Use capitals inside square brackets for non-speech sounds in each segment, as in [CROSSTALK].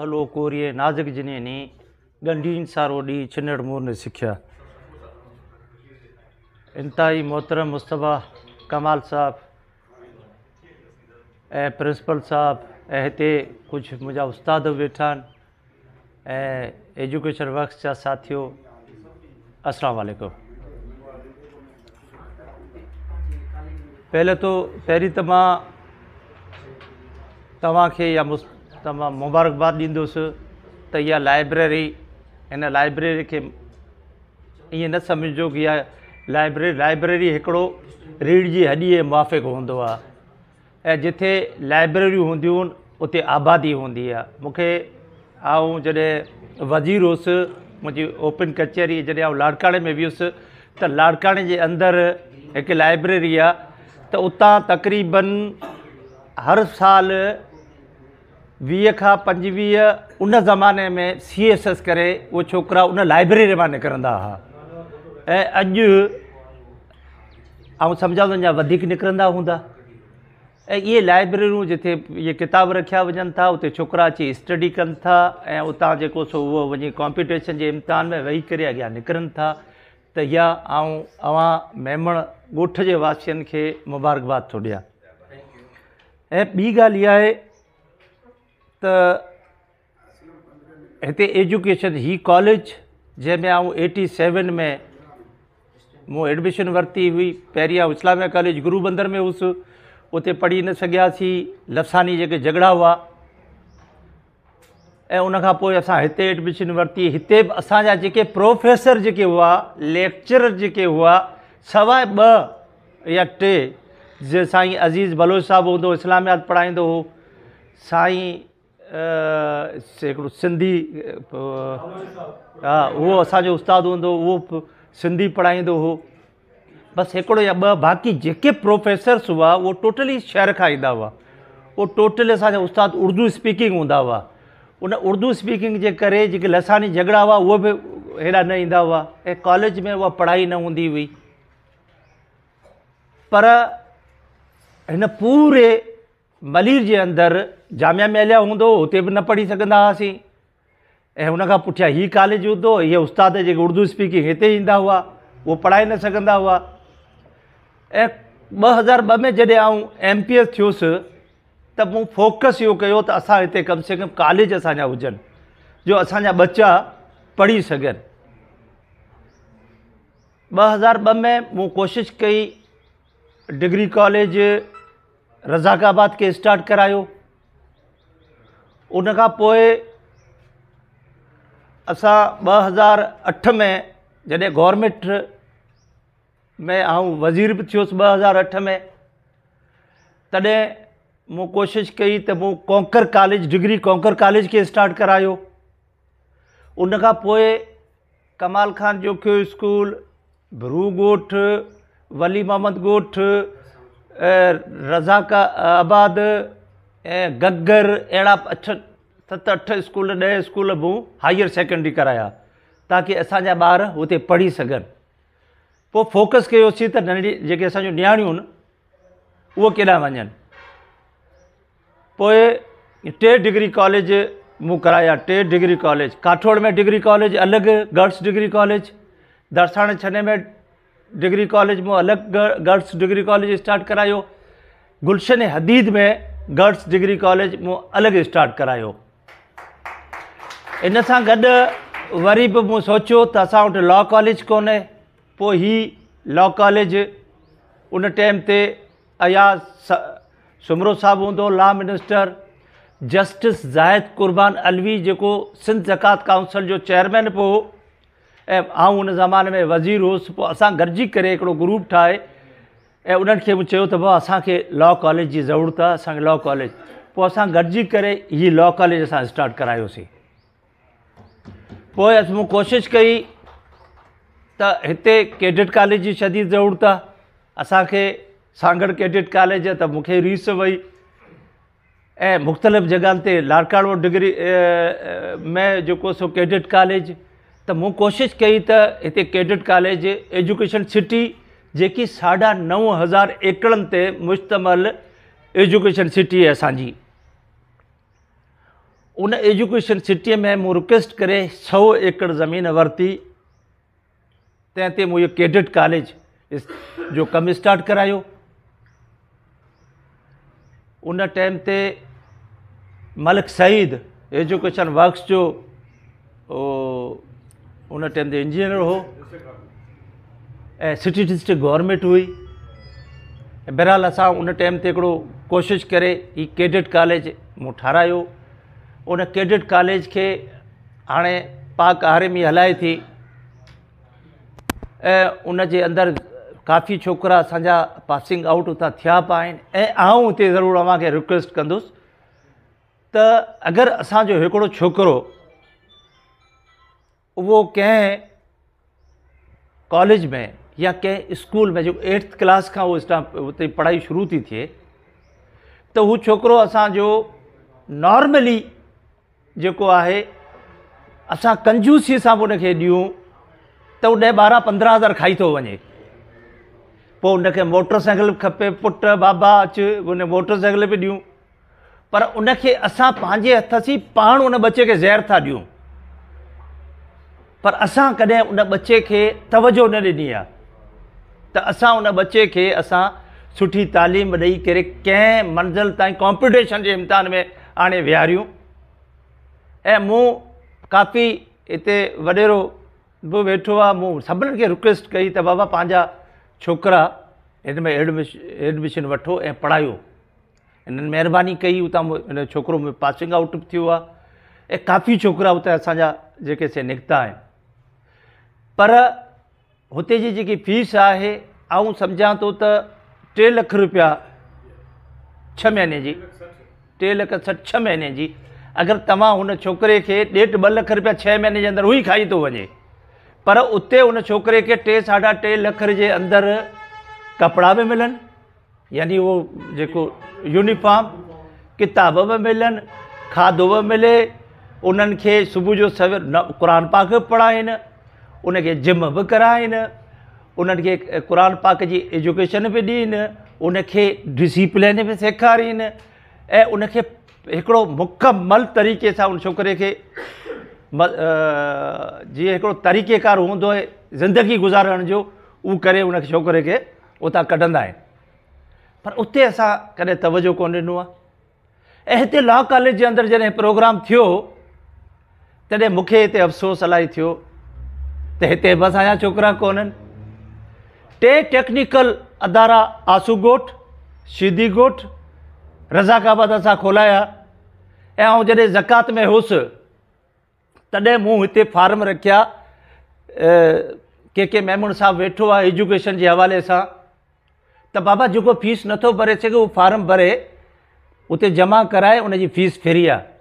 हलो कोरिए नाज़िक जिने ॾींहुं सारो ॾींहुं छिनड़ मुन सिखिया इंताही मोहतरम मुस्तफ़ा कमाल साहबु ऐं प्रिंसिपल साहबु ऐं हिते कुझु मुंहिंजा उस्ताद वेठा आहिनि ऐं एजुकेशन वक्स जा साथियो असल पहले तो पहिरीं त मां तव्हांखे मुस्त त मुबारकबाद ॾींदुसि त इहा लाइब्रेरी हिन लाइब्रेरी खे ईअं न सम्झिजो की इहा लाइब्रेरी लाइब्रेरी हिकिड़ो रीढ़ जी हॾी मुआफ़िक़ हूंदो आहे ऐं जिथे लाइब्रेरियूं हूंदियूं आहिनि उते आबादी हूंदी आहे मूंखे ऐं जॾहिं वज़ीर हुउसि मुंहिंजी ओपन कचहरी जॾहिं आउं लाड़काणे में वियुसि त लाड़काणे जे अंदरि हिकु लाइब्रेरी आहे त उतां तक़रीबन हर साल वीह खां पंजवीह उन ज़माने में सी एस एस करे उहे छोकिरा उन लाइब्रेरी मां निकिरंदा हुआ ऐं अॼु ऐं सम्झां थो अञा वधीक निकिरंदा हूंदा ऐं इहे लाइब्रेरी जिते इहे किताब रखिया वञनि था उते छोकिरा अची स्टडी कनि था ऐं उतां जेको सो उहो वञी कॉम्पिटिशन जे इम्तिहान में वेही करे अॻियां निकिरनि था त इहा ऐं अवां महिमण ॻोठ जे वासियुनि खे मुबारकबाद थो ॾियां ऐं ॿी ॻाल्हि इहा आहे त हिते एजुकेशन ही कॉलेज जंहिंमें आउं एटी सेवन में मूं एडमिशन वरिती हुई पहिरीं ऐं इस्लामिया कॉलेज गुरु बंदर में हुउसि हुते पढ़ी न सघियासीं लफ़सानी जेके झगड़ा हुआ ऐं उनखां पोइ असां हिते एडमिशन वरिती हिते बि असांजा जेके प्रोफेसर जेके हुआ लेक्चर जेके हुआ सवाइ ॿ या टे जीअं साईं अज़ीज़ बलोच साहबु हूंदो हुओ इस्लामियाबाद पढ़ाईंदो हुओ साईं हिकिड़ो सिंधी हा उहो असांजो उस्तादु हूंदो हुओ उहो सिंधी पढ़ाईंदो हुओ बसि हिकिड़ो या ॿ बाक़ी जेके प्रोफेसर्स हुआ उहो टोटली शहर खां ईंदा हुआ उहो टोटली असांजा उस्तादु उर्दू स्पीकिंग हूंदा हुआ उन उर्दू स्पीकिंग जे करे जेके लसानी झगड़ा हुआ उहे बि हेॾा न ईंदा हुआ ऐं कॉलेज में उहा पढ़ाई न हूंदी हुई पर हिन पूरे मलीर जे अंदरि जामिया महिलिया हूंदो हुते बि न पढ़ी सघंदा हुआसीं ऐं हुन खां पुठियां हीउ कॉलेज हूंदो इहे उस्ताद जेके उर्दू स्पीकिंग हिते ईंदा हुआ उहो पढ़ाए न सघंदा हुआ ऐं ॿ हज़ार ॿ में जॾहिं आऊं एम पी एस थियुसि त मूं फोकस इहो कयो त असां हिते कम से कम कॉलेज असांजा हुजनि जो असांजा बच्चा पढ़ी सघनि ॿ हज़ार ॿ में मूं कोशिशि कई डिग्री कॉलेज रज़ाकाबाद खे स्टाट करायो उन खां पोइ असां ॿ हज़ार अठ में जॾहिं गोरमेंट में ऐं वज़ीर बि थियोसि ॿ हज़ार अठ में तॾहिं मूं कोशिशि कई त मूं कंकर कॉलेज डिग्री कंकर कॉलेज खे स्टाट करायो उनखां पोइ कमाल ख़ान जोखियो स्कूल भ्रू ॻोठ वली मोहम्मद ॻोठ रज़ाका आबाद ऐं गगर अहिड़ा अठ सत अठ स्कूल ॾह स्कूल बि हायर सेकेंडरी कराया ताकी असांजा ॿार हुते पढ़ी सघनि पोइ फोकस कयोसीं त नंढी जेके असांजूं नियाणियूं आहिनि उहे केॾा वञनि पोइ टे डिग्री कॉलेज मूं कराया टे डिग्री कॉलेज काठोड़ में डिग्री कॉलेज अलॻि गर्ल्स डिग्री कॉलेज दरसाणे छने में डिग्री कॉलेज मूं अलॻि गर्ल्स डिग्री कॉलेज स्टाट करायो गुलशन हदीद में गर्ल्स डिग्री कॉलेज मूं अलॻि स्टाट करायो इन सां गॾु वरी बि मूं सोचियो त असां वटि लॉ कॉलेज कोन्हे पोइ ही लॉ कॉलेज उन टाइम ते अया सुमरो साहबु हूंदो हुओ लॉ मिनिस्टर जस्टिस ज़ाहिद कुर्बान अलवी जेको सिंध ज़कात काउंसिल जो चेयरमैन बि हो ऐं आऊं हुन ज़माने में वज़ीर हुउसि पोइ असां गॾिजी करे हिकिड़ो ग्रुप ठाहे ऐं उन्हनि खे बि चयो त भाउ असांखे लॉ कॉलेज जी ज़रूरत आहे असांखे लॉ कॉलेज पोइ असां गॾिजी करे हीअ लॉ कॉलेज असां स्टार्ट करायोसीं पोइ मूं कोशिशि कई त हिते केडेट कॉलेज जी छॾी ज़रूरत आहे असांखे सांगड़ केडेट कॉलेज त मूंखे रीस वई ऐं मुख़्तलिफ़ जॻहियुनि ते लाड़काणो डिग्री में जेको सो केडेट कॉलेज त मूं कोशिशि कई त हिते केडेट कॉलेज एजुकेशन सिटी जेकी साढा नव हज़ार एकड़नि ते मुश्तमल एजुकेशन सिटी आहे असांजी उन एजुकेशन सिटीअ में मूं रिक्वेस्ट करे सौ एकड़ ज़मीन वरिती तंहिं ते मूं इहो केडेट कॉलेज जो कमु स्टाट करायो उन टाइम ते मलिक सईद एजुकेशन वर्क्स जो उन टाइम ते इंजीनियर हो ऐं सिटी डिस्ट्रिक्ट गवर्नमेंट हुई बहरहाल असां उन टाइम ते हिकिड़ो कोशिशि करे ही केडेट कॉलेज मूं ठारायो उन केडेट कॉलेज खे हाणे पाक आरेमी हलाए थी ऐं उन जे अंदरि काफ़ी छोकिरा असांजा पासिंग आउट उतां थिया पिया आहिनि ऐं आऊं हुते ज़रूरु अवांखे रिक्वेस्ट कंदुसि त अगरि असांजो हिकिड़ो छोकिरो उहो कंहिं कॉलेज में या कंहिं स्कूल में जेको एट्थ क्लास खां उहो स्टे पढ़ाई शुरू थी थिए त हू छोकिरो असांजो नॉर्मली जेको आहे असां कंजूसीअ सां बि उन ॾियूं त उहो ॾह ॿारहं पंद्रहं हज़ार खाई थो वञे पोइ उनखे मोटर साइकिल बि खपे पुटु बाबा अचु उन मोटर साइकिल बि ॾियूं पर उनखे असां पंहिंजे हथ सां पाण उन बचे खे ज़हर था ॾियूं पर असां कॾहिं उन बचे खे तवजो न ॾिनी आहे असां उन बच्चे खे असां सुठी तालीम ॾेई करे कंहिं मंज़िल ताईं कॉम्पिटीशन जे इम्तितान में आणे विहारियूं ऐं मूं काफ़ी हिते वॾेरो बि वेठो आहे मूं सभिनीनि खे रिक्वेस्ट कई त बाबा पंहिंजा छोकिरा हिन में एडमिश एडमिशन वठो ऐं पढ़ायो इन्हनि महिरबानी कई उतां छोकिरो में पासिंग आउट थियो आहे ऐं काफ़ी छोकिरा उते असांजा जेके से निकिता पर हुते जी जेकी फीस आहे आऊं सम्झां थो त टे लख रुपया छह महीने जी टे लख सठ छह महीने जी अगरि तव्हां हुन छोकिरे खे ॾेढ ॿ लख रुपया छह महीने जे अंदरि उहो ई खाई थो वञे पर उते हुन छोकिरे खे टे साढा टे लख जे अंदरि कपिड़ा बि मिलनि यानी उहो जेको यूनिफॉर्म किताब बि मिलनि खाधो बि मिले उन्हनि खे सुबुह जो सवेर न क़ुर पाक बि पढ़ाइनि उनखे जिम बि कराइनि उन्हनि खे क़ुर पाक जी एजुकेशन बि ॾियनि उनखे डिसिप्लिन बि सेखारीनि ऐं उनखे हिकिड़ो मुकमल तरीक़े सां उन छोकिरे खे जीअं हिकिड़ो तरीक़ेकार हूंदो आहे ज़िंदगी गुज़ारण जो उहो करे उन छोकिरे खे उतां कढंदा आहिनि पर उते असां कॾहिं तवजो कोन ॾिनो आहे ऐं हिते लॉ कॉलेज जे अंदरि जॾहिं प्रोग्राम थियो तॾहिं मूंखे हिते अफ़सोस इलाही थियो त हिते बि असांजा छोकिरा कोन्हनि टे टेक्निकल अदारा आसू ॻोठ शिदी ॻोठ रज़ाकाबाद असां खोलाया ऐं जॾहिं ज़कात में हुउसि तॾहिं मूं हिते फार्म रखिया के के मेमूं साहिबु वेठो आहे एजुकेशन जे हवाले सां त बाबा जेको फीस नथो भरे सघे उहो फार्म भरे उते जमा कराए उन जी फीस फिरी आहे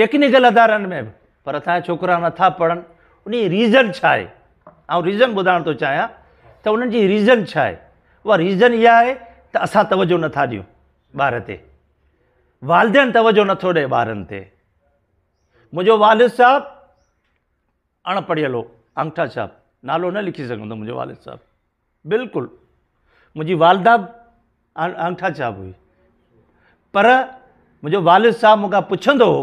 टेक्निकल अदारनि में बि पर असांजा छोकिरा नथा पढ़नि उन जी रीज़न छा आहे ऐं रीज़न ॿुधाइण थो चाहियां त उन्हनि जी रीज़न छा आहे उहा रीज़न इहा आहे त असां तवजो नथा ॾियूं ॿार ते वालदेन तवजो नथो ॾे ॿारनि ते मुंहिंजो वालिद साहबु अणपढ़ियल हो आंगठा चाहबु नालो न लिखी सघंदो मुंहिंजो वालिद साहबु बिल्कुलु मुंहिंजी वालदा आंगठा चाहबु हुई पर मुंहिंजो वालिद साहबु मूंखां पुछंदो हो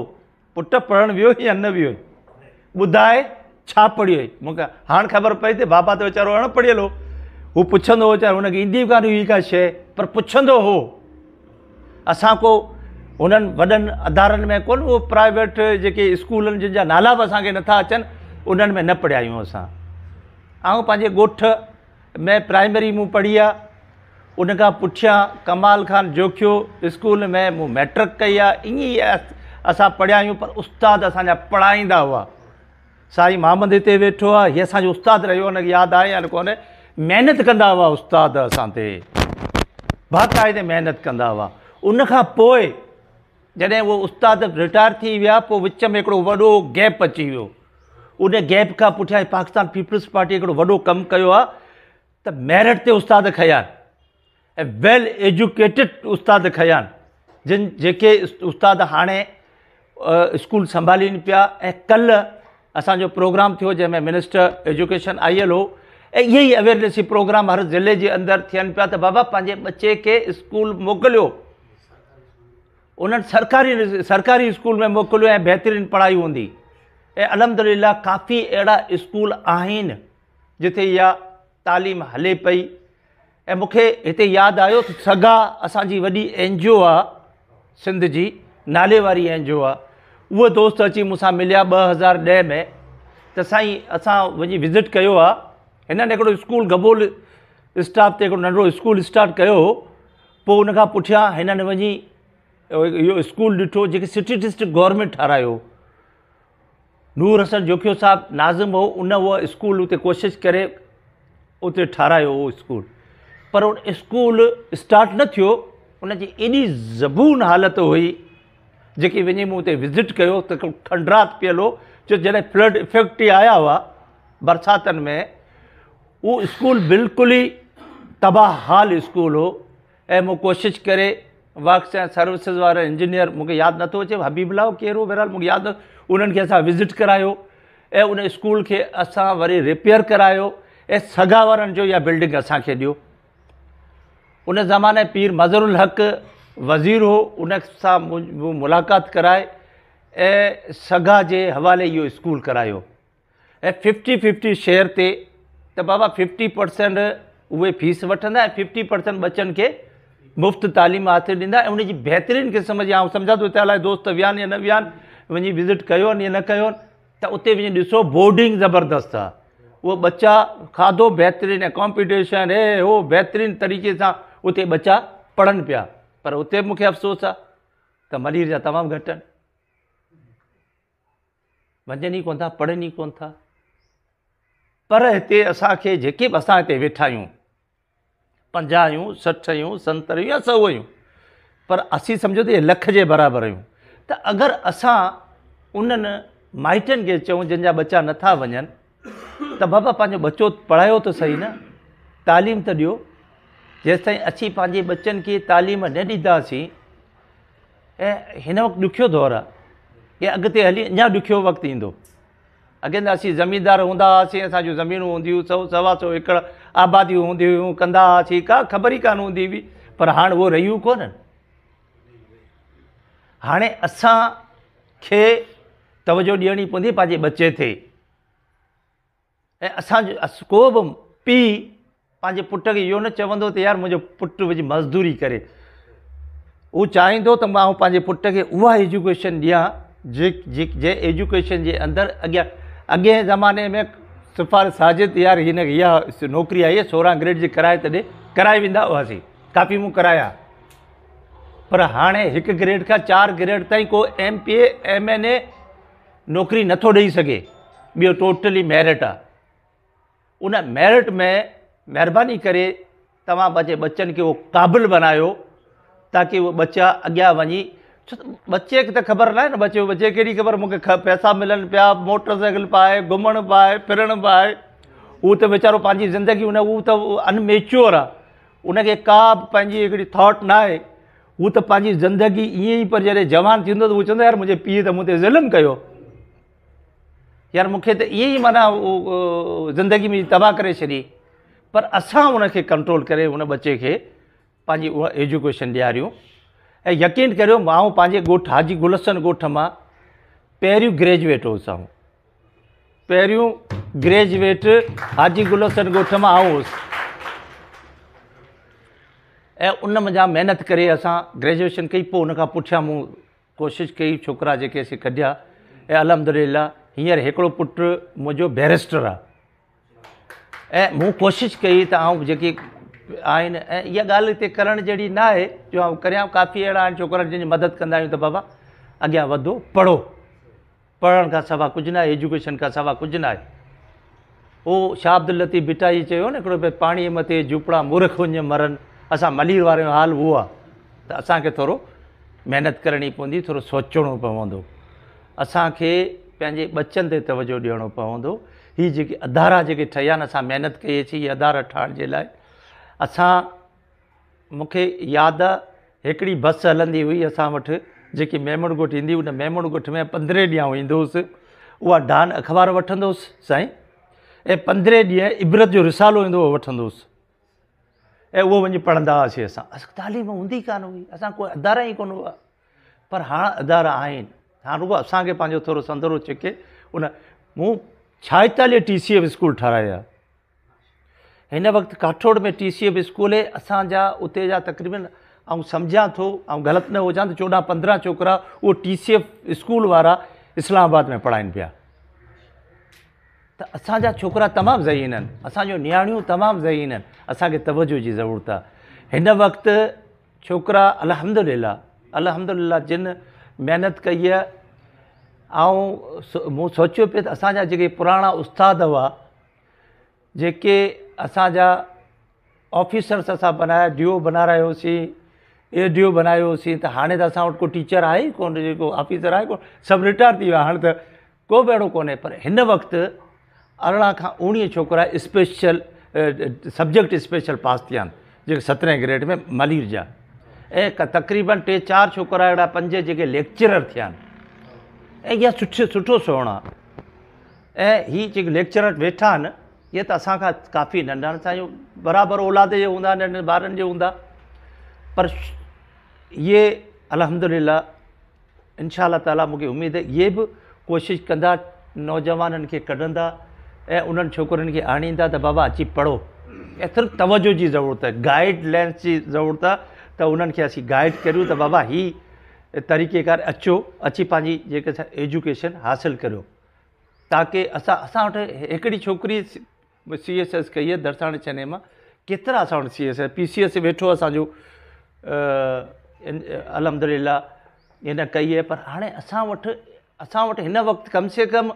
पुटु पढ़णु वियो या न वियो ॿुधाए छा पढ़ी हुई मूंखे हाणे ख़बर पई त बाबा त वीचारो अण पढ़ियल हो हू पुछंदो हो वीचारो हुनखे ईंदी कान हुई का शइ पर पुछंदो हो असां को हुननि वॾनि अदारनि में कोन उहो प्राइवेट जेके स्कूलनि आहिनि जंहिंजा नाला बि असांखे नथा अचनि उन्हनि में न पढ़िया आहियूं असां ऐं पंहिंजे ॻोठ में प्राइमरी मूं पढ़ी आहे उन खां पुठियां कमाल ख़ान जोखियो स्कूल में मूं मैट्रिक कई आहे ईअं ई असां पढ़िया आहियूं पर उस्तादु असांजा पढ़ाईंदा हुआ साईं मामद हिते वेठो आहे हीअ असांजो उस्तादु रहियो हुनखे यादि आहे या न कोन्हे महिनत कंदा हुआ उस्ताद असां ते ते महिनत कंदा हुआ उन खां पोइ जॾहिं उहो उस्तादु रिटायर थी विया पोइ विच में हिकिड़ो वॾो गैप अची वियो उन गैप खां पुठियां पाकिस्तान पीपल्स पार्टी हिकिड़ो वॾो कमु कयो आहे त मैरिट ते उस्तादु खया आहिनि ऐं वेल एजुकेटिड उस्तादु खया आहिनि जिन जेके उस्तादु हाणे स्कूल संभालीनि पिया ऐं कल्ह असांजो प्रोग्राम थियो जंहिंमें मिनिस्टर एजुकेशन आयल हो ऐं इहेई अवेयरनेस ई प्रोग्राम हर ज़िले जे अंदरि थियनि पिया त बाबा पंहिंजे बचे खे स्कूल मोकिलियो उन्हनि सरकारी सरकारी स्कूल में मोकिलियो ऐं बहितरीनु पढ़ाई हूंदी ऐं अलहमदिला काफ़ी अहिड़ा स्कूल आहिनि जिते इहा तालीम हले पई ऐं मूंखे हिते यादि आयो सगा असांजी वॾी एन जी ओ आहे सिंध जी नाले वारी एन जी ओ आहे उहे दोस्त अची मूंसां मिलिया ॿ हज़ार ॾह में त साईं असां वञी विज़िट कयो आहे हिननि हिकिड़ो स्कूल गबोल स्टाफ ते हिकिड़ो नंढो स्कूल स्टाट कयो हुओ पोइ हुन खां पुठियां हिननि वञी इहो स्कूल ॾिठो जेके सिटी डिस्ट्रिक्ट गॉरमेंट ठाहिरायो नूर हसन जोखियो साहिबु नाज़िम हो उन उहा स्कूल उते कोशिशि करे उते ठाराहियो उहो स्कूल पर उन स्कूल स्टार्ट न थियो उनजी एॾी ज़बून हालति हुई जेकी वञी मूं हुते विज़िट कयो त खंडरात पियल हो जो जॾहिं फ्लड इफेक्ट ई आया हुआ बरसातनि में उहो स्कूल बिल्कुलु ई तबाह हाल स्कूल हो ऐं मूं कोशिशि करे वर्क्स ऐं सर्विसिस वारे इंजीनियर मूंखे यादि नथो अचे हबीब लाउ केरु हो बहिरहाल मूंखे यादि उन्हनि खे असां विज़िट करायो ऐं उन स्कूल खे असां वरी रिपेयर करायो ऐं सगा वारनि जो इहा बिल्डिंग असांखे ॾियो उन ज़माने पीर मज़रुल हक़ वज़ीर हो उन सां मुलाक़ात कराए ऐं सगा जे हवाले इहो स्कूल करायो ऐं फिफ्टी फिफ्टी शेयर ते त बाबा फिफ्टी परसेंट उहे फीस वठंदा ऐं फिफ्टी परसेंट बचनि खे मुफ़्त तालीम हथु ॾींदा ऐं उनजी बहितरीन क़िस्म जी आउं सम्झां थो हुते अलाए दोस्त विया आहिनि या न विया आहिनि वञी विज़िट कयो या न कयो त उते वञी ॾिसो बोर्डिंग ज़बरदस्तु आहे उहो बचा खाधो बहितरीन ऐं कॉम्पिटिशन हे उहो बहितरीन तरीक़े सां उते बच्चा पढ़नि पिया पर उते बि मूंखे अफ़सोसु आहे त मली जा तमामु घटि आहिनि वञनि ई कोन था पढ़नि ई कोन था पर हिते असांखे जेके बि असां हिते वेठा आहियूं पंजाह आहियूं सठि आहियूं सतर या सौ आहियूं पर असीं सम्झो त हे लख जे बराबरि आहियूं त अगरि असां उन्हनि माइटनि खे चऊं जंहिंजा बच्चा नथा वञनि त बाबा पंहिंजो बचो पढ़ायो त सही न तालीम त ॾियो जेसि ताईं असीं पंहिंजे बचनि खे तालीम न ॾींदासीं ऐं हिन वक़्तु ॾुखियो दौरु आहे ऐं अॻिते हली अञा ॾुखियो वक़्तु ईंदो अॻे त असीं ज़मीनदार हूंदा हुआसीं असांजी ज़मीनूं हूंदियूं सौ सवा सौ एकड़ आबादियूं हूंदियूं हुयूं कंदा हुआसीं का ख़बर ई कान हूंदी हुई पर हाणे उहो रहियूं कोन्हनि हाणे असांखे तवजो ॾियणी पवंदी पंहिंजे बचे ते ऐं असांजो को बि पीउ पंहिंजे पुट खे इहो न चवंदो त यार मुंहिंजो पुटु विझी मज़दूरी करे उहो चाहींदो त मां पंहिंजे पुट खे उहा एजुकेशन ॾियां जे जे जे एजुकेशन जे अंदरि अॻियां अॻे ज़माने में सिफ़ार साज़िद यार हिन इहा नौकिरी आई आहे सोरहं ग्रेड जी कराए त ॾे कराए वेंदा हुआसीं काफ़ी मूं कराया पर हाणे हिकु ग्रेड खां चारि ग्रेड ताईं को M P A M N A नौकिरी नथो ॾेई सघे ॿियो टोटली मेरिट आहे उन मेरिट में महिरबानी करे तव्हां पंहिंजे बचनि खे उहो क़ाबिल बनायो ताकी उहो बचा अॻियां वञी छो त बचे खे त ख़बर न आहे न बचे बचे कहिड़ी ख़बर मूंखे पैसा मिलनि पिया मोटर साइकिल पाए घुमण पाए फिरण पाए उहो त वीचारो पंहिंजी ज़िंदगी हुन उहो त अनमेच्योर आहे उनखे का बि पंहिंजी हिकिड़ी थॉट न आहे हू त पंहिंजी ज़िंदगी ईअं ई पर जॾहिं जवान थींदो त उहो चवंदो यार मुंहिंजे पीउ त मूं ते ज़ुल्मु कयो यार मूंखे त ईअं ई माना ज़िंदगी में तबाह करे छॾी पर असां उनखे कंट्रोल करे उन बचे खे पंहिंजी उहा एजुकेशन ॾियारियूं ऐं यकीन करियो मां पंहिंजे ॻोठु हाजी गुलसन ॻोठ मां पहिरियों ग्रेजुएट हुउसि आऊं पहिरियों ग्रेजुएट हाजी गुलसन ॻोठ मां आऊं हुउसि ऐं उन मुंहिंजा महिनत करे असां ग्रेजुएशन कई पोइ उनखां पुठियां मूं कोशिशि कई छोकिरा जेके असीं कढिया ऐं अलहमदिला हींअर हिकिड़ो पुटु मुंहिंजो बैरिस्टर आहे ऐं मूं कोशिशि कई त आउं जेके आहिनि ऐं इहा ॻाल्हि हिते करण जहिड़ी न आहे जो आऊं करियां काफ़ी अहिड़ा आहिनि छोकिरा जंहिंजी मदद कंदा आहियूं त बाबा अॻियां वधो पढ़ो पढ़ण खां सवाइ कुझु न आहे एजुकेशन खां सवाइ कुझु न आहे उहो शाह अब्दुल लती बिटाई चयो न हिकिड़ो भई पाणीअ मथे झुपड़ा मुर्ख वञे मरनि असां मलीर वारे जो हाल उहो आहे त असांखे थोरो महिनत करणी पवंदी थोरो सोचणो पवंदो असांखे पंहिंजे बचनि ते तवजो ॾियणो पवंदो हीअ जेके अधारा जेके ठहिया आहिनि असां महिनत कई अची हीअ अधारा ठाहिण जे लाइ असां मूंखे यादि आहे हिकिड़ी बस हलंदी हुई असां वटि जेकी मेमण घोट ईंदी हुई उन मेमण घोट में पंद्रहें ॾींहं ईंदो हुउसि उहा डान अख़बार वठंदो हुउसि साईं ऐं पंद्रहें ॾींहं इबरत जो रिसालो ईंदो हुओ वठंदो हुउसि ऐं उहो वञी पढ़ंदा हुआसीं असां असां तालीम हूंदी कान हुई असां कोई अधारा ई कोन हुआ पर हाणे अधारा आहिनि हाणे उहो असांखे पंहिंजो थोरो संदरो चिके उन मूं छाएतालीह टी सी एफ स्कूल ठाराया हिन वक़्ति काठोड़ में टी सी एफ स्कूल असांजा उते जा तक़रीबन ऐं सम्झा थो ऐं ग़लति न हुजां त चोॾहं पंद्रहं छोकिरा उहे टी सी एफ स्कूल वारा इस्लामाबाद में पढ़ाइनि पिया त असांजा छोकिरा तमामु ज़हीन आहिनि असांजो न्याणियूं तमामु ज़हीन आहिनि असांखे तवजो जी ज़रूरत आहे हिन वक़्ति छोकिरा अलहम लहमदुला जिन महिनत कई आहे ऐं मूं सोचियो पियो त असांजा जेके पुराणा उस्ताद हुआ जेके असांजा ऑफिसर्स असां बनाया डी ओ बना रहिया हुयोसीं ए डी ओ बनायो हुयोसीं त हाणे त असां वटि को टीचर आहे ई कोन जेको ऑफिसर आहे कोन सभु रिटायर थी विया हाणे त को बि अहिड़ो कोन्हे पर हिन वक़्तु अरिड़हं खां उणिवीह छोकिरा स्पेशल सब्जेक्ट स्पेशल पास थिया आहिनि जेके ग्रेड में मलिर जा ऐं तक़रीबन टे चारि छोकिरा अहिड़ा पंज जेके लेक्चरर थिया आहिनि ऐं इहा सुठो सुठो सुहिणो आहे ऐं हीअ जेके लेक्चर वेठा आहिनि इहे त असांखां काफ़ी नंढा नण बराबरि औलाद जे हूंदा नंढे ॿारनि जे हूंदा पर इहे अलहम इनशा अल्ला ताली मूंखे उमेदु इहे बि कोशिशि कंदा नौजवाननि खे कढंदा ऐं उन्हनि छोकिरनि खे आणींदा त बाबा अची पढ़ो एतिरो तवजो जी ज़रूरत आहे गाइड लैंस जी ज़रूरत आहे त उन्हनि खे असीं गाइड करियूं त बाबा हीउ तरीक़ेकार अचो अची पंहिंजी जेके एजुकेशन हासिलु करियो ताकी असां असां वटि हिकिड़ी छोकिरी सी एस एस कई आहे दर्शन चने मां केतिरा असां वटि C S S P C S वेठो असांजो अलहमद ला हिन कई आहे पर हाणे असां वटि असां वटि हिन वक़्तु कम से कम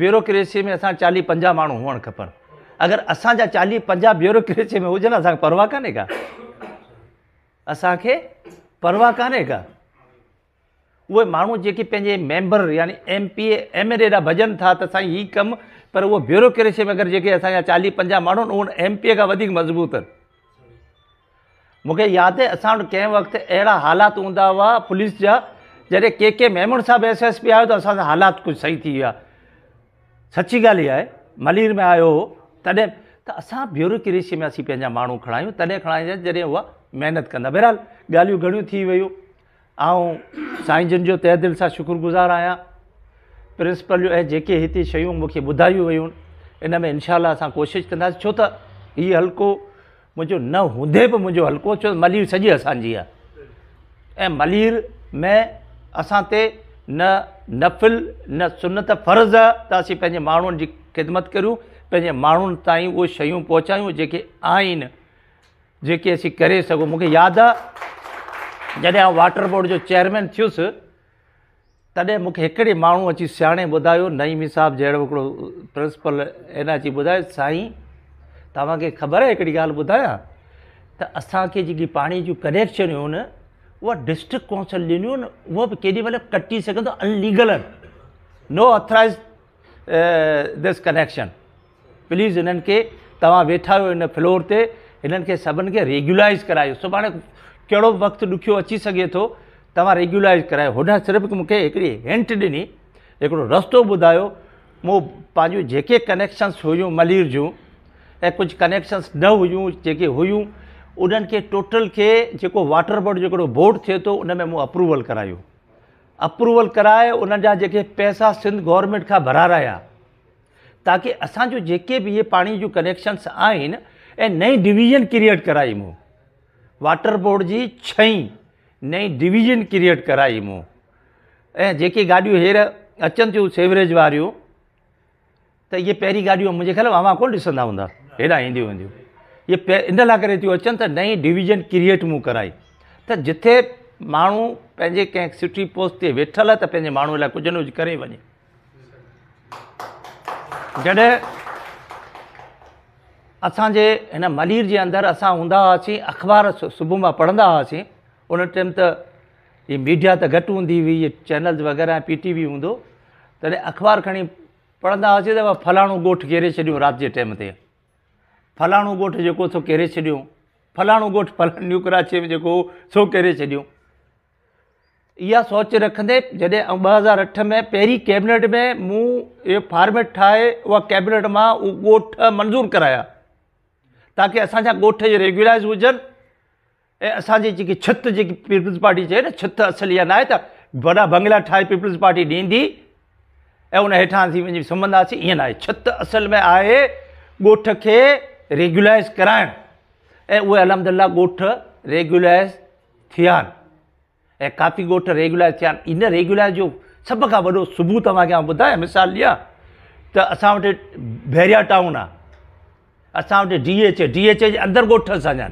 ब्यूरोक्रेसी में असां चालीह पंजाह माण्हू हुअणु खपनि अगरि असांजा चालीह पंजाह ब्यूरोक्रेसी में हुजनि असांखे परवाह कान्हे का असांखे परवाह कान्हे का उहे माण्हू जेके पंहिंजे मेंबर यानी M P A M L A ॾाढा भॼनि था त साईं हीउ कमु पर उहो ब्यूरोक्रेसी में अगरि जेके असांजा चालीह पंजाह माण्हू आहिनि उहे एम पी ए खां वधीक मज़बूत आहिनि मूंखे यादि आहे असां वटि कंहिं वक़्तु अहिड़ा हालात हूंदा हुआ पुलिस जा जॾहिं के के मेमूं साहिबु एस एस पी आयो त असांजा हालात कुझु सही थी विया सची ॻाल्हि इहा आहे मलीर में आयो हुओ तॾहिं त असां ब्यूरोक्रेसी में असीं पंहिंजा माण्हू खणायूं तॾहिं खणाईंदासीं जॾहिं उहा महिनत कंदा बहिरहाल ॻाल्हियूं घणियूं थी वियूं ऐं साईं जिन जो त दिलि सां शुक्रगुज़ार आहियां प्रिंसिपल जो ऐं जेके हिते शयूं मूंखे ॿुधायूं वियूं इन में इनशा असां कोशिशि कंदासीं छो त हीउ हल्को मुंहिंजो न हूंदे बि मुंहिंजो हल्को छो त मलीर सॼी असांजी आहे ऐं मलीर में असां ते न नफ़िल न सुनत फ़र्ज़ु आहे त असीं पंहिंजे माण्हुनि जी ख़िदमत करियूं पंहिंजे माण्हुनि ताईं उहे शयूं पहुचायूं जेके आहिनि जेके असीं करे सघूं मूंखे यादि आहे जॾहिं मां वाटर बोर्ड जो चेयरमैन थियुसि तॾहिं मूंखे हिकिड़े माण्हू अची साणे ॿुधायो नई मिसाहब जहिड़ो हिकिड़ो प्रिंसिपल हिन अची ॿुधायो साईं तव्हांखे ख़बर आहे हिकिड़ी ॻाल्हि ॿुधायां त असांखे जेकी पाणीअ जी कनेक्शनियूं आहिनि उहा डिस्ट्रिक्ट काउंसल ॾिनियूं न उहा बि केॾी महिल कटी सघंदो illegal no authorise this connection please हिननि खे तव्हां वेठा आहियो हिन फ्लोर ते हिननि खे सभिनि खे रेग्युलाइज़ करायो सुभाणे कहिड़ो बि वक़्तु ॾुखियो अची सघे थो तव्हां रेग्युलाइज़ करायो होॾां सिर्फ़ु मूंखे हिकिड़ी हिंट ॾिनी हिकिड़ो रस्तो ॿुधायो मूं पंहिंजूं जेके कनेक्शन्स हुयूं मलीर जूं ऐं कुझु कनेक्शन्स न हुयूं जेके हुयूं उन्हनि खे टोटल खे जेको वाटर बोर्ड जो हिकिड़ो बोड थिए थो उन में मूं अप्रूवल करायो अप्रूवल कराए उन्हनि जा जेके पैसा सिंध गवर्नमेंट खां भराराया ताकी असांजो जेके बि इहे पाणी जूं कनेक्शन्स आहिनि ऐं नई डिवीज़न क्रिएट कराई मूं वाटर बोर्ड जी छई नई डिवीजन क्रिएट कराई मूं ऐं जेकी गाॾियूं हीअंर अचनि थियूं सेवरेज वारियूं त इहे पहिरीं गाॾियूं मुंहिंजे ख़्याल अमा कोन ॾिसंदा हूंदा हेॾा ईंदियूं वेंदियूं इहे पे इन लाइ करे थियूं अचनि त नई डिवीजन क्रिएट मूं कराई त जिथे माण्हू पंहिंजे कंहिं सुठी पोस्ट ते वेठल त पंहिंजे माण्हूअ लाइ कुझु न कुझु असांजे हिन मलीर जे अंदरि असां हूंदा हुआसीं अख़बार सुबुह मां पढ़ंदा हुआसीं उन टाइम त इहे मीडिया त घटि हूंदी हुई इहे चैनल्स वग़ैरह पी टी वी हूंदो तॾहिं अख़बार खणी पढ़ंदा हुआसीं त फलाणो ॻोठु केरे छॾियो राति जे टाइम ते फलाणो ॻोठु जेको सो केरे छॾियूं फलाणो ॻोठु [LAUGHS] फलाणे न्यू कराचीअ में जेको सो केरे छॾियूं इहा सोच रखंदे जॾहिं ऐं ॿ हज़ार अठ में पहिरीं कैबिनेट में मूं इहो फॉर्मेट ठाहे उहा कैबिनेट मां उहो ॻोठु मंज़ूरु कराया ताकि असांजा ॻोठ जे रेग्युलाइज़ हुजनि ऐं असांजी जेकी छिति जेकी पीपल्स पार्टी चए न छिति असली आहे न आहे त वॾा बंगला ठाहे पीपल्स पार्टी ॾींदी ऐं उन हेठां असीं वञी सुम्हंदासीं ईअं न आहे छिति असल में आहे ॻोठ खे रेग्युलाइज़ कराइणु ऐं उहे अलहमदिल्ला ॻोठ रेग्युलाइज़ थिया आहिनि ऐं काफ़ी ॻोठ रेग्युलाइज़ थिया आहिनि इन रेग्युलाइज़ जो सभ खां वॾो सुबुह तव्हांखे आउं ॿुधायां मिसाल ॾियां त असां वटि बहिरिया टाउन आहे असां वटि D H A D H A जे अंदरि ॻोठ असांजा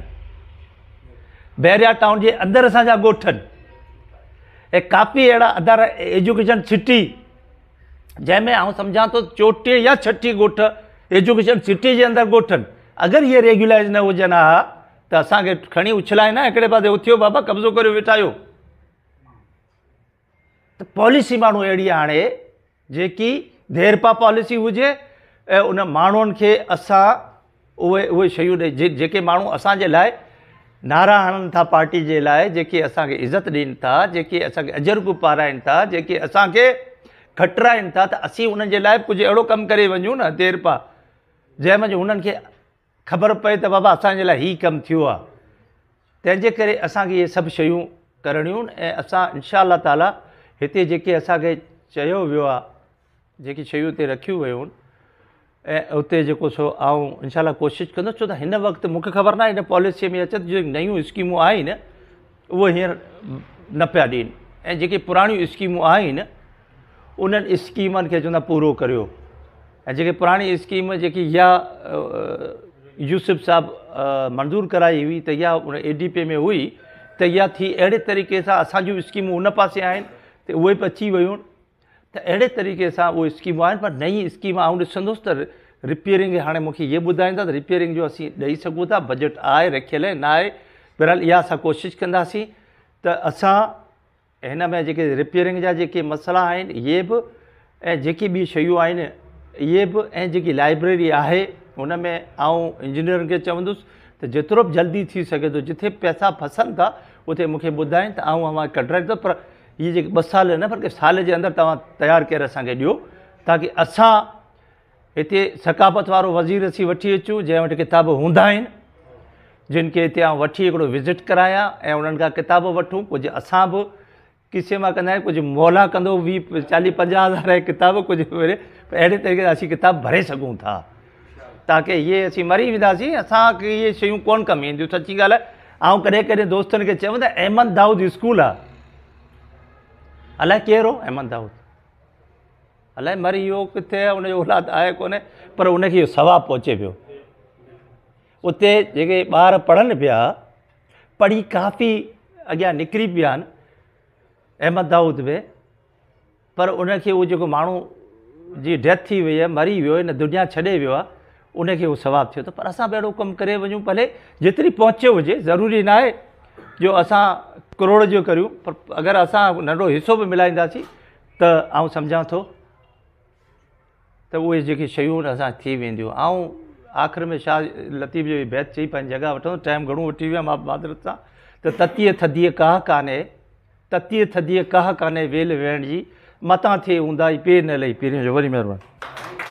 बहिरिया टाउन जे अंदरि असांजा ॻोठनि ऐं काफ़ी अहिड़ा अधारा एजुकेशन सिटी जंहिंमें आउं सम्झा थो चोटीह या छटीह ॻोठु एजुकेशन सिटी जे अंदरि ॻोठनि अगरि इहे रेग्युलाइज़ न हुजनि हा त असांखे खणी उछलाए न हिकिड़े पासे उथियो बाबा कब्ज़ो करे वेठा आहियो त पॉलिसी माण्हू अहिड़ी आहे हाणे जेकी देरपा पॉलिसी हुजे ऐं उन माण्हुनि खे असां उहे उहे शयूं ॾे जे जेके माण्हू असांजे लाइ नारा हणनि था पार्टी जे लाइ जेके असांखे इज़त ॾियनि था जेके असांखे अजुर्ब पाराइनि था जेके असांखे खटराइनि था त असीं उन्हनि जे लाइ कुझु अहिड़ो कमु करे वञूं न देरि पा जंहिं जंहिंमें हुननि खे ख़बर पए त बाबा असांजे लाइ हीउ कमु थियो आहे तंहिंजे करे असांखे इहे सभु शयूं करणियूं आहिनि ऐं असां इनशा ताला हिते जेके असांखे चयो वियो आहे जेकी शयूं हिते रखियूं वियूं आहिनि ऐं उते जेको सो आऊं इनशाला कोशिशि कंदुसि छो त हिन वक़्तु मूंखे ख़बर नाहे हिन पॉलिसीअ में अचनि त जेके नयूं स्कीमूं आहिनि उहे हींअर न पिया ॾियनि ऐं जेके पुराणियूं स्कीमूं आहिनि उन्हनि स्कीमनि खे चवंदा पूरो करियो ऐं जेके पुराणी स्कीम जेकी इहा यूसुफ साहबु मंज़ूर कराई हुई त इहा उन पी में हुई त इहा थी अहिड़े तरीक़े सां असां स्कीमूं उन पासे आहिनि त उहे बि अची वियूं त अहिड़े तरीक़े सां उहे स्कीमूं आहिनि पर नई स्कीम आऊं ॾिसंदुसि त रिपेयरिंग हाणे मूंखे इहे ॿुधाईंदा त रिपेयरिंग जो असीं ॾेई सघूं था बजट आहे रखियल आहे न आहे बिरहाल इहा असां कोशिशि कंदासीं त असां हिन में जेके रिपेयरिंग जा जेके मसाला आहिनि इहे बि ऐं जेकी बि शयूं आहिनि इहे बि ऐं जेकी लाइब्रेरी आहे हुन में आऊं इंजीनियरनि खे चवंदुसि त जेतिरो बि जल्दी थी सघे थो जिथे पैसा फसनि था उते मूंखे ॿुधाइनि त आउं कढाए थो पर ये जेके ॿ साल न पर साल जे अंदरि तव्हां तयारु केरु असांखे ॾियो ताकी असां हिते सकाफ़त वारो वज़ीर असीं वठी अचूं जंहिं वटि किताब हूंदा आहिनि जिन खे हिते वठी हिकिड़ो विज़िट करायां ऐं उन्हनि खां किताब वठूं कुझु असां बि किसे मां कंदा आहियूं कुझु मोहला कंदो वीह चालीह पंजाह हज़ार किताब कुझु अहिड़े तरीक़े सां असां किताब भरे सघूं था ताकी इहे असीं मरी वेंदासीं असांखे इहे शयूं कोन्ह कमी ईंदियूं सची ॻाल्हि आहे ऐं कॾहिं कॾहिं दोस्तनि खे अहमद दाऊद स्कूल आहे अलाए केरु हो अहमददाद अलाए मरी इहो किथे आहे उनजो औलाद आहे कोन्हे पर उनखे इहो सवाबु पहुचे पियो उते जेके ॿार पढ़नि पिया पढ़ी काफ़ी अॻियां निकिरी पिया आहिनि अहमद दाऊद में पर उनखे उहो जेको माण्हू जी डेथ थी वई आहे मरी वियो हिन दुनिया छॾे वियो आहे उनखे उहो सवाबु थियो त पर असां बि अहिड़ो कमु करे वञूं भले जेतिरी पहुचे हुजे ज़रूरी न आहे जो असां करोड़ जो करियूं पर अगर असां नंढो हिसो बि मिलाईंदासीं त आउं सम्झां थो त उहे जेके शयूं असां थी वेंदियूं ऐं आख़िरि में छा लतीफ़ जो बैत चई पंहिंजी जॻह वठंदुसि टाइम घणो वठी वियो आहे मां आदरत सां त ततीअ थधीअ कह कोन्हे ततीअ थधीअ कह कान्हे वेल वेहण जी मतां थिए हूंदा ई पेर न लही पेर जो वरी महिरबानी